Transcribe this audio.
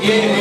Yeah.